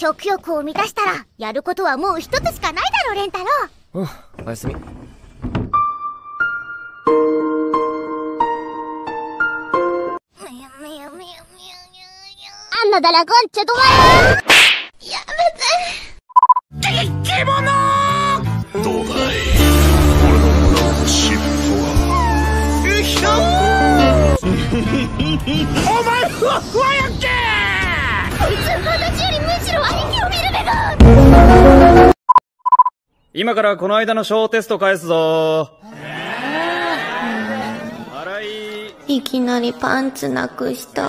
食欲を満たしたら、やることはもう一つしかないだろ、レンタロウ。おやすみ。アンナドラゴンチョドワやめて獣どうだい俺の尻尾はうひょお前ふわふわやんけ今からこの間の小テスト返すぞいきなりパンツなくした。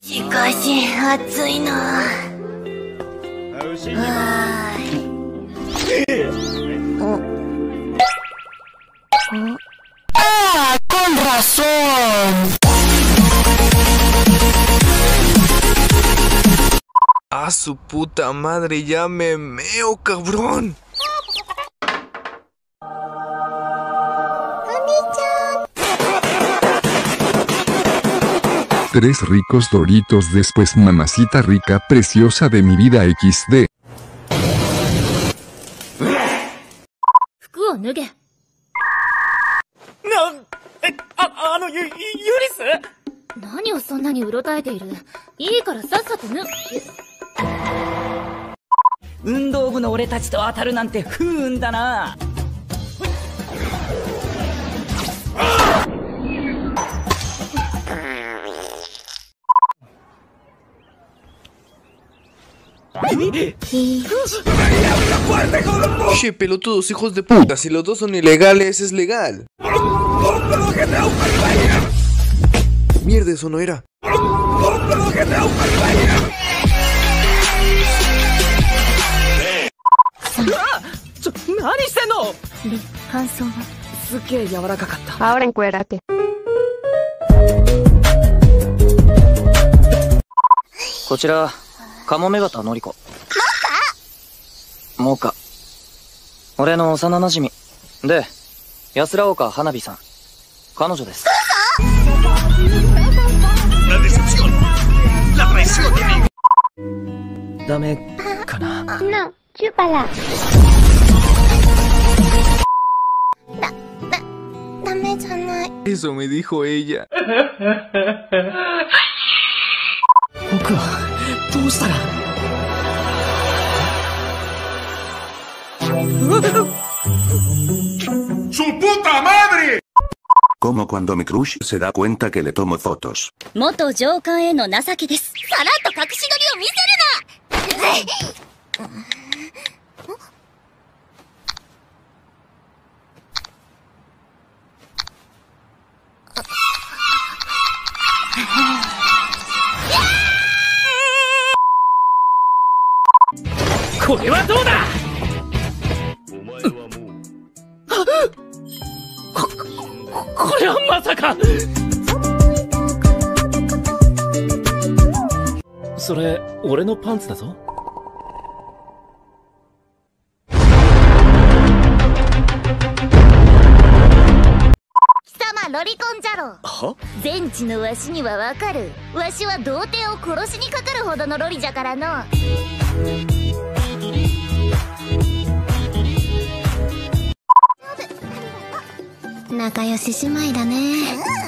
しかし、暑いな。はい。お。あ con razón. su puta madre, ya me meo, cabrón. Tres ricos doritos después mamacita rica preciosa de mi vida XD. 服を脱げ。な、え、あ、あの、ゆ、ゆりす何をそんなにうろたえているいいからさっさと脱 運動部の俺たちと当たるなんて不運だな。Che, pelotudos hijos de puta, si los dos son ilegales, es legal. Mierda, eso no era. Ahora encuérate. こちらカモメバタのりこ。モカ俺の幼馴染で、安ら岡花火さん。彼女です。ダメかな No, chúpala. Eso me dijo ella. ¡Su puta madre! Como cuando mi crush se da cuenta que le tomo fotos. Moto Jokan he no nasake. Sarato o miseru. っと隠し撮りを見せるなこれはどうだ？こ、これはまさか。それ、俺のパンツだぞ。貴様ロリコンじゃろ。は？全知のわしにはわかる。わしは童貞を殺しにかかるほどのロリじゃからの仲良し姉妹だね。